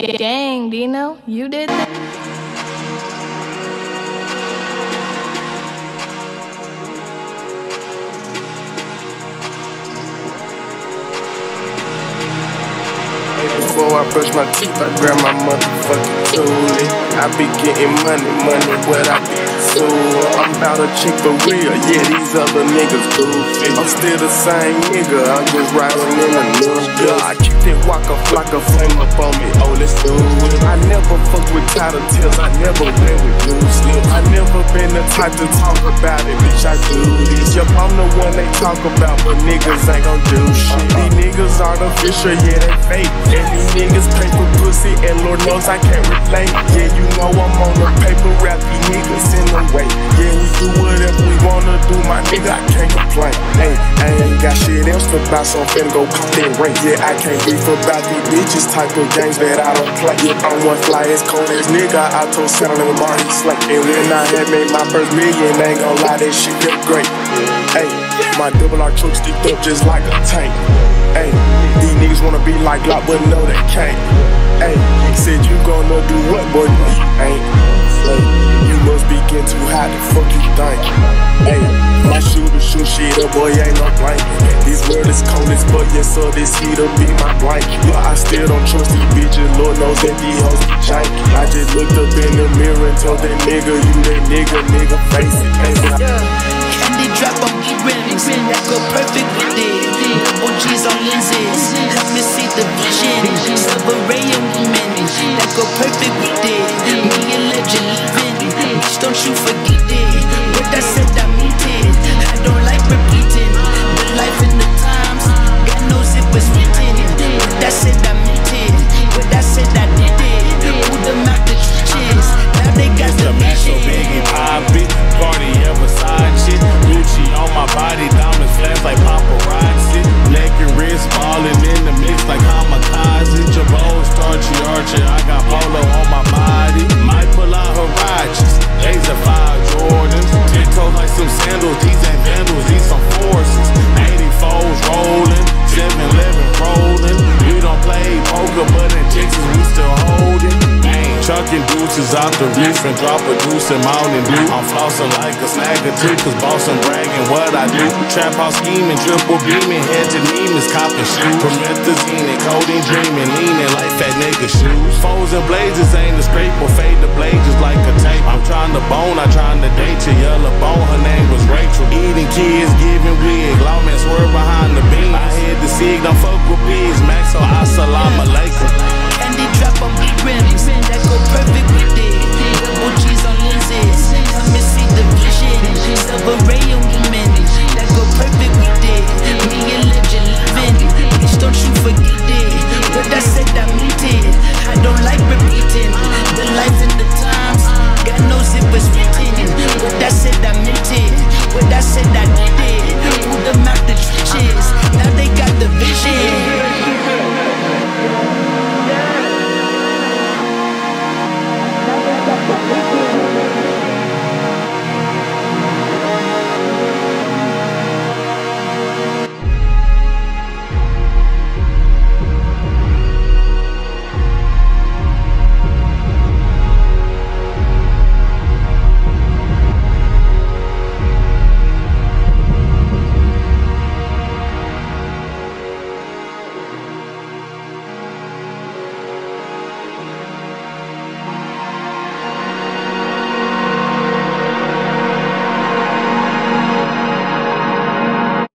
Dang, Deno, you did that? Before I brush my teeth, I grab my motherfucking toolie. I be getting money, money, what I be fool. I'm about to check the real, yeah, these other niggas goofy. I'm still the same nigga, I'm just riding in a new gun. I keep that waka flocka flame up on me, oh, let's do it. I never fuck with title tails, I never win with loose never been the type to talk about it, bitch, I do this. Yup, I'm the one they talk about, but niggas ain't gon' do shit. These niggas artificial, yeah, they fake. And these niggas pay for pussy, and Lord knows I can't relate. Yeah, you know I'm on the paper rap, these niggas in the way. Yeah, we do whatever we my nigga, I can't complain. Hey, I ain't got shit else to buy, so I'm finna go pop that rank. Yeah, I can't beef about these bitches, type of games that I don't play. Yeah, I'm one fly as cold as nigga, I told Santa and Marty Slay. And when I had made my first million, ain't gon' lie, that shit felt great. Hey, my double R truck sticked up just like a tank. Hey, these niggas wanna be like Glock, but no, they can't. Hey, he said you gonna do what, boy? No, you ain't. Hey, you must be getting too high, the fuck you think? Hey, boy, ain't no blank. This world is cold as fuck, yes, sir, this heat'll be my blank. But I still don't trust these bitches, Lord knows that these hoes be jank. I just looked up in the mirror and told that nigga, you that nigga, nigga, face it. Hey, Candy drop on e rims that go perfect with it. Oh, OGs on lenses, let me see the vision. Ray on women that go perfect with it. Me and legend living, bitch, don't you forget it. What I said, I mean Chucking deuces out the reef and drop a deuce in Mountain Dew. I'm flossing like a snack of two, cause bossing bragging what I do. Trap house scheming, triple beaming, head to Neiman's copping shoes. Promethazine and codeine dreaming, leaning like fat nigga shoes. Foes and blazes ain't a scrape or fade the blade just like a tape. I'm trying to bone, I'm trying to date your yellow bone. Her name was Rachel. Eating kids, giving wig, lawman swerve behind the beans. I head the sig, don't fuck with bees, man.